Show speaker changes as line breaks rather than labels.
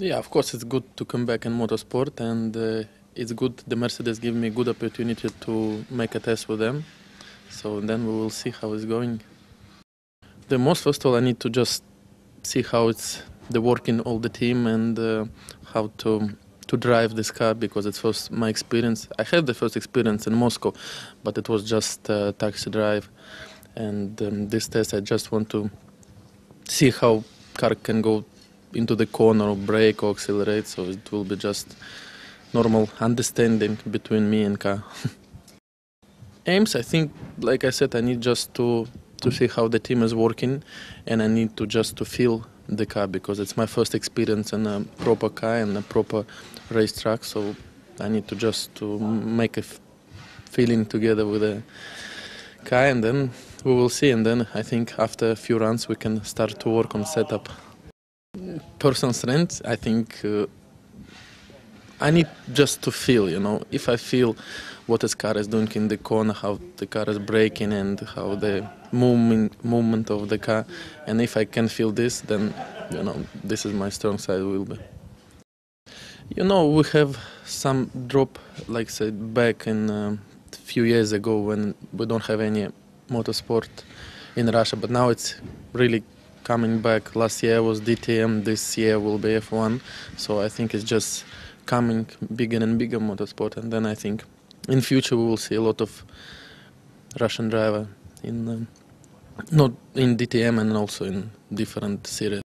Yeah, of course, it's good to come back in motorsport, and uh, it's good. The Mercedes give me good opportunity to make a test with them. So then we will see how it's going. The most first of all, I need to just see how it's the working all the team and uh, how to to drive this car because it's first my experience. I had the first experience in Moscow, but it was just taxi drive, and um, this test I just want to see how car can go into the corner or brake or accelerate. So it will be just normal understanding between me and car. Aims, I think, like I said, I need just to to see how the team is working, and I need to just to feel the car because it's my first experience in a proper car and a proper racetrack. So I need to just to make a f- feeling together with the car, and then we will see. And then I think after a few runs we can start to work on setup. Personal strength, I think. Uh, I need just to feel, you know, if I feel what this car is doing in the corner, how the car is braking, and how the movement movement of the car, and if I can feel this, then you know this is my strong side will be. You know, we have some drop, like I said, back in a few years ago when we don't have any motorsport in Russia, but now it's really coming back. Last year was DTM, this year will be F1, so I think it's just coming bigger and bigger motorsport, and then I think in future we will see a lot of Russian driver in um, not in DTM and also in different series.